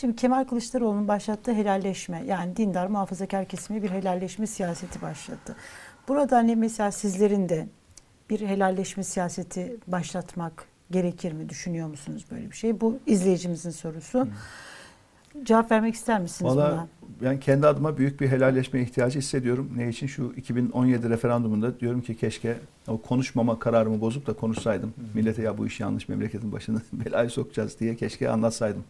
Şimdi Kemal Kılıçdaroğlu'nun başlattığı helalleşme yani dindar muhafazakar kesimi bir helalleşme siyaseti başlattı. Burada hani mesela sizlerin de bir helalleşme siyaseti başlatmak gerekir mi? Düşünüyor musunuz böyle bir şey? Bu izleyicimizin sorusu. Cevap vermek ister misiniz buna? Valla ben kendi adıma büyük bir helalleşme ihtiyacı hissediyorum. Ne için? Şu 2017 referandumunda diyorum ki keşke o konuşmama kararımı bozup da konuşsaydım. Millete ya bu iş yanlış memleketin başına belayı sokacağız diye keşke anlatsaydım.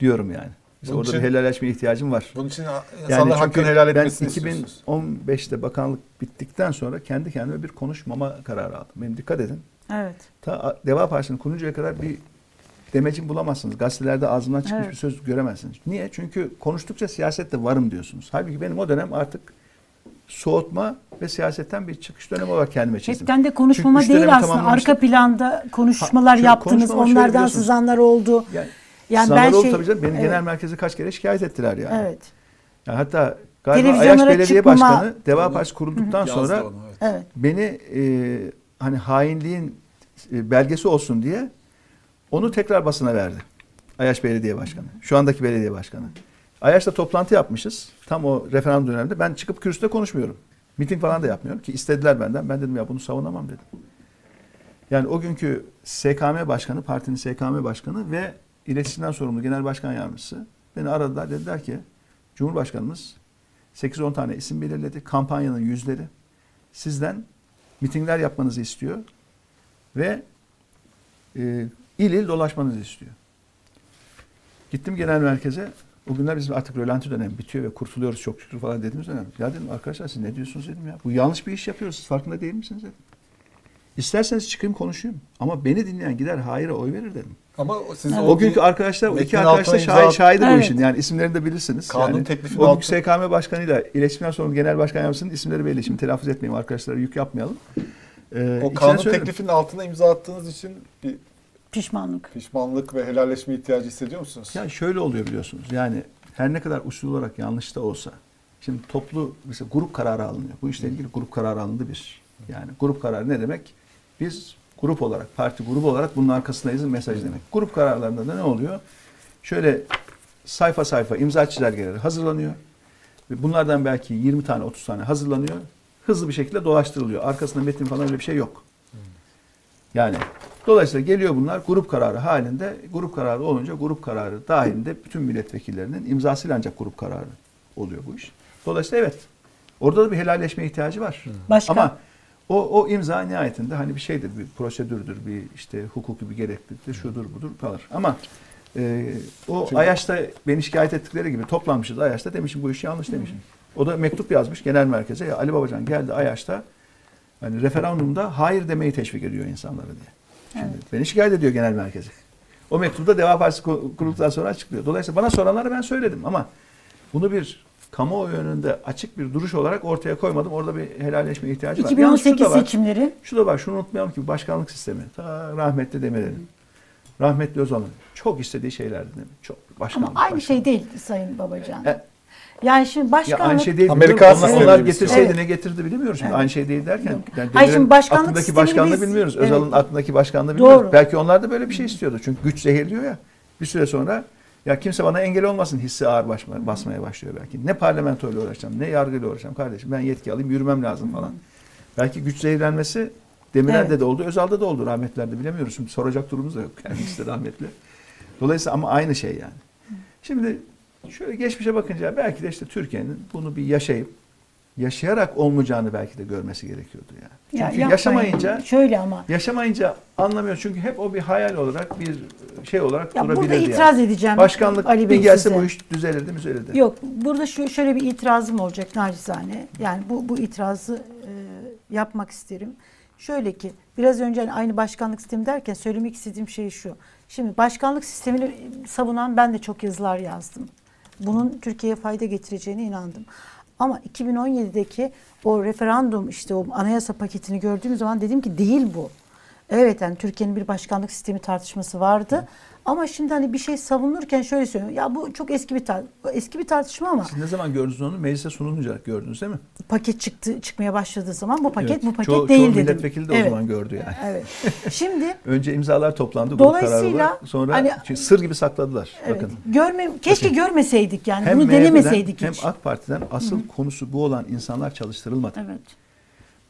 Diyorum yani. Mesela Bunun orada için- bir helalleşme ihtiyacım var. Bunun için Yani hakkını helal ben etmesini istiyorsunuz. 2015'te bakanlık bittikten sonra kendi kendime bir konuşmama kararı aldım. Benim dikkat edin. Evet. Ta Deva Partisi'ni kuruncaya kadar bir demecin bulamazsınız. Gazetelerde ağzımdan çıkmış Evet. bir söz göremezsiniz. Niye? Çünkü konuştukça siyasette varım diyorsunuz. Halbuki benim o dönem artık soğutma ve siyasetten bir çıkış dönemi olarak kendime çizdim. Hepten de konuşmama değil aslında. Arka planda konuşmalar Ha, yaptınız. Onlardan sızanlar oldu. Yani, Yani ben oldu şey tabii canım. Benim evet, genel merkezi kaç kere şikayet ettiler yani. Evet. Yani hatta galiba Ayaş Belediye çıkmama- Başkanı Deva Partisi kurulduktan sonra onu, evet. Evet. beni e, hani hainliğin e, belgesi olsun diye onu tekrar basına verdi. Ayaş Belediye Başkanı. Şu andaki belediye başkanı. Ayaş'ta toplantı yapmışız. Tam o referandum döneminde. Ben çıkıp kürsüde konuşmuyorum. Miting falan da yapmıyorum ki istediler benden. Ben dedim ya bunu savunamam dedim. Yani o günkü SKM Başkanı, partinin SKM Başkanı ve iletişimden sorumlu Genel Başkan Yardımcısı beni aradılar. Dediler ki Cumhurbaşkanımız 8-10 tane isim belirledi. Kampanyanın yüzleri. Sizden mitingler yapmanızı istiyor ve e, il il dolaşmanızı istiyor. Gittim genel merkeze. O günler bizim artık rölanti dönem bitiyor ve kurtuluyoruz çok şükür falan dediğimiz dönem. Ya dedim arkadaşlar siz ne diyorsunuz dedim ya. Bu yanlış bir iş yapıyoruz. Siz farkında değil misiniz dedim. İsterseniz çıkayım konuşayım. Ama beni dinleyen gider hayır'a oy verir dedim. Ama siz Evet. O günkü arkadaşlar, o iki arkadaş da şahit, at- şahidi bu Evet. işin. Yani isimlerini de bilirsiniz. Kanun yani, teklifinin O günkü altı- SKM Başkanı'yla iletişimden sorumlu Genel Başkan Yardımcısının isimleri belli. Şimdi telaffuz etmeyeyim arkadaşlara yük yapmayalım. Ee, o kanun teklifinin altına imza attığınız için bir Pişmanlık. pişmanlık ve helalleşme ihtiyacı hissediyor musunuz? Ya şöyle oluyor biliyorsunuz. Yani her ne kadar usul olarak yanlış da olsa. Şimdi toplu mesela grup kararı alınıyor. Bu işle ilgili grup kararı alındı bir. Yani grup kararı ne demek? Biz grup olarak, parti grubu olarak bunun arkasındayız mesaj demek. Grup kararlarında da ne oluyor? Şöyle sayfa sayfa imza çizelgeleri hazırlanıyor. Ve bunlardan belki 20 tane 30 tane hazırlanıyor. Hızlı bir şekilde dolaştırılıyor. Arkasında metin falan öyle bir şey yok. Yani dolayısıyla geliyor bunlar grup kararı halinde. Grup kararı olunca grup kararı dahilinde bütün milletvekillerinin imzasıyla ancak grup kararı oluyor bu iş. Dolayısıyla evet. Orada da bir helalleşme ihtiyacı var. Başka? Ama o, o imza nihayetinde hani bir şeydir, bir prosedürdür, bir işte hukuki bir gerekliliktir, şudur budur kalır. Ama e, o Çünkü- Ayaş'ta beni şikayet ettikleri gibi toplanmışız Ayaş'ta demişim bu iş yanlış demişim. O da mektup yazmış genel merkeze. Ya Ali Babacan geldi Ayaş'ta hani referandumda hayır demeyi teşvik ediyor insanları diye. Şimdi beni şikayet ediyor genel merkeze. O mektupta Deva Partisi ku- kurulduktan sonra açıklıyor. Dolayısıyla bana soranları ben söyledim ama bunu bir kamuoyu önünde açık bir duruş olarak ortaya koymadım. Orada bir helalleşme ihtiyacı var. Yalnız şu 2018 da var. seçimleri Şu da var. Şunu unutmayalım ki başkanlık sistemi. Ta rahmetli Demirel'in. Rahmetli Özal'ın çok istediği şeylerdi değil mi? Çok başkanlık. ama aynı başkanlık. şey değil Sayın Babacan. E, yani şimdi Ya başkanlık aynı şey değil. Amerika. Onlar, onlar gibi getirseydi Evet. ne getirdi bilmiyoruz. Şimdi Evet. aynı şey değil derken. Yani Hayır, şimdi başkanlık aklındaki başkanlığı biz- bilmiyoruz. Evet. Özal'ın aklındaki başkanlığı bilmiyoruz. Doğru. Belki onlar da böyle bir şey istiyordu. Çünkü güç zehirliyor ya. Bir süre sonra ya kimse bana engel olmasın hissi ağır basma- basmaya başlıyor belki. Ne parlamentoyla uğraşacağım, ne yargıyla uğraşacağım kardeşim. Ben yetki alayım, yürümem lazım falan. Belki güç zehirlenmesi Demirel'de Evet. de oldu, Özal'da da oldu rahmetlerde bilemiyoruz. Şimdi soracak durumumuz da yok. Yani ikisi de rahmetli. Dolayısıyla ama aynı şey yani. Şimdi şöyle geçmişe bakınca belki de işte Türkiye'nin bunu bir yaşayıp yaşayarak olmayacağını belki de görmesi gerekiyordu yani. Çünkü Ya yaşamayınca şöyle ama yaşamayınca anlamıyor. Çünkü hep o bir hayal olarak bir şey olarak ya burada durabilirdi itiraz yani. edeceğim. Başkanlık Ali Bey bir gelse size. bu iş düzelirdi düzelirdi. Yok burada şu, şöyle bir itirazım olacak nacizane. Yani bu, bu itirazı e, yapmak isterim. Şöyle ki biraz önce hani aynı başkanlık sistemi derken söylemek istediğim şey şu. Şimdi başkanlık sistemini savunan ben de çok yazılar yazdım. Bunun Türkiye'ye fayda getireceğine inandım. Ama 2017'deki o referandum işte o anayasa paketini gördüğüm zaman dedim ki değil bu. Evet yani Türkiye'nin bir başkanlık sistemi tartışması vardı. Ama şimdi hani bir şey savunurken şöyle söylüyorum. Ya bu çok eski bir tar eski bir tartışma ama Siz ne zaman gördünüz onu? Meclise sunulunca gördünüz değil mi? paket çıktı çıkmaya başladığı zaman bu paket Evet. bu paket çoğu, değil çoğu dedim. milletvekili de o Evet, zaman gördü yani. Evet. Şimdi Önce imzalar toplandı, Dolayısıyla kararı. Sonra hani- çünkü sır gibi sakladılar. evet, Bakın. görme keşke görmeseydik yani. Hem Bunu MHP'den denemeseydik hem hiç. AK Parti'den asıl konusu bu olan insanlar çalıştırılmadı. Evet.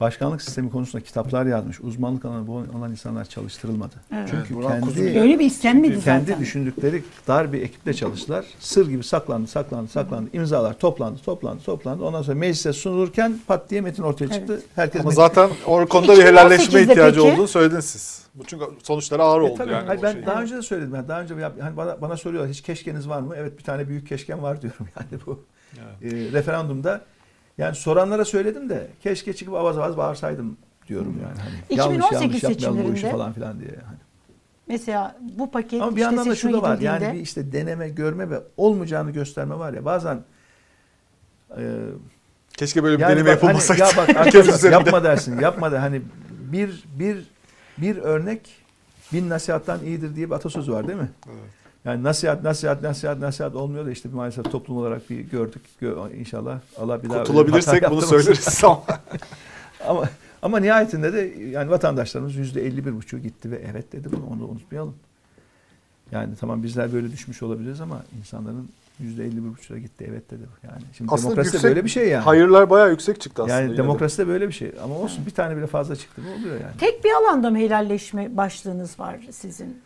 Başkanlık sistemi konusunda kitaplar yazmış, uzmanlık alanı bu olan insanlar çalıştırılmadı. Evet. Çünkü Evet, Kuzu- kendi Öyle bir istenmedi kendi zaten. düşündükleri dar bir ekiple çalıştılar. Sır gibi saklandı, saklandı, saklandı. İmzalar toplandı, toplandı, toplandı. Ondan sonra meclise sunulurken pat diye metin ortaya çıktı. Herkes Ama metin- zaten o konuda bir 2018'de helalleşme ihtiyacı peki- olduğunu söylediniz siz. Bu çünkü sonuçları ağır E oldu tabii. yani. Hayır, ben şey. daha önce de söyledim. Ben daha önce ya- hani bana, bana soruyorlar hiç keşkeniz var mı? Evet bir tane büyük keşkem var diyorum yani bu Evet. e, referandumda. Yani soranlara söyledim de keşke çıkıp avaz avaz bağırsaydım diyorum yani. Hani, 2018 yanlış yanlış yapmayalım bu işi seçimlerinde- falan filan diye. Hani. Mesela bu paket Ama bir işte yandan da şu seçime da var. gidildiğinde Yani bir işte deneme, görme ve olmayacağını gösterme var ya. Bazen e, Keşke böyle bir yani deneme bak, hani, yapılmasaydı. ya bak üzerinde. yapma dersin. Yapma da hani bir bir bir örnek bin nasihattan iyidir diye bir atasözü var değil mi? Evet. Yani nasihat, nasihat, nasihat, nasihat olmuyor da işte maalesef toplum olarak bir gördük. Gö- İnşallah Allah bir daha Kurtulabilirsek bunu söyleriz ama. ama ama nihayetinde de yani vatandaşlarımız yüzde elli bir buçuğu gitti ve evet dedi bunu onu unutmayalım. Yani tamam bizler böyle düşmüş olabiliriz ama insanların yüzde elli bir buçuğa gitti evet dedi. Yani şimdi Aslında demokrasi de yüksek- böyle bir şey yani. Hayırlar bayağı yüksek çıktı aslında. yani de. demokrasi de böyle bir şey. Ama olsun bir tane bile fazla çıktı mı oluyor yani. tek bir alanda mı helalleşme başlığınız var sizin?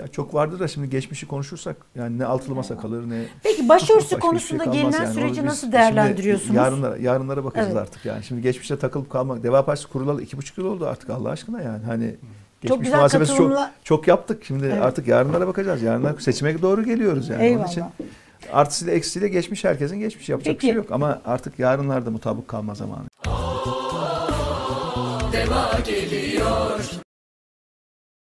Ya çok vardır da şimdi geçmişi konuşursak yani ne altılı masa kalır ne Peki başörtüsü hiçbir konusunda şey gelinen yani. süreci nasıl şimdi değerlendiriyorsunuz? Yarınlara, yarınlara bakacağız Evet. artık yani. Şimdi geçmişte takılıp kalmak. Deva Partisi kurulalı iki buçuk yıl oldu artık Allah aşkına yani. Hani geçmiş Çok güzel muhasebesi çok, katılımla çok yaptık. Şimdi Evet. artık yarınlara bakacağız. Yarınlar seçime doğru geliyoruz yani. Eyvallah. Onun için artısıyla eksisiyle geçmiş herkesin geçmiş. Yapacak bir Peki. şey yok. Ama artık yarınlarda mutabık kalma zamanı.